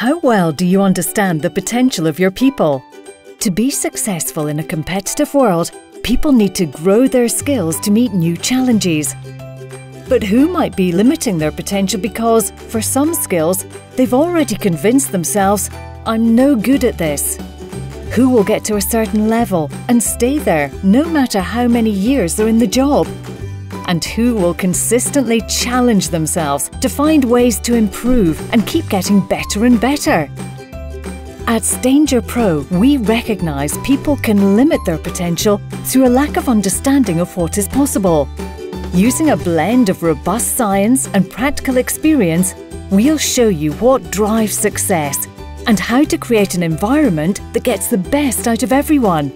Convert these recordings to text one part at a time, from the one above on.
How well do you understand the potential of your people? To be successful in a competitive world, people need to grow their skills to meet new challenges. But who might be limiting their potential because, for some skills, they've already convinced themselves, I'm no good at this? Who will get to a certain level and stay there no matter how many years they're in the job? And who will consistently challenge themselves to find ways to improve and keep getting better and better. At Stanger Pro, we recognise people can limit their potential through a lack of understanding of what is possible. Using a blend of robust science and practical experience, we'll show you what drives success and how to create an environment that gets the best out of everyone.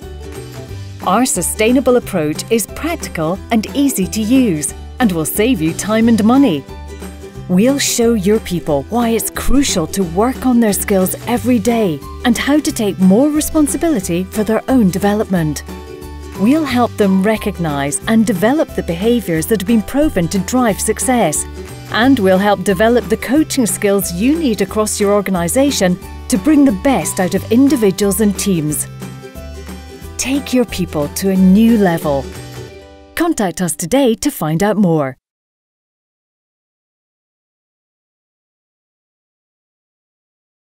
Our sustainable approach is practical and easy to use and will save you time and money. We'll show your people why it's crucial to work on their skills every day and how to take more responsibility for their own development. We'll help them recognise and develop the behaviours that have been proven to drive success. And we'll help develop the coaching skills you need across your organisation to bring the best out of individuals and teams take your people to a new level. Contact us today to find out more.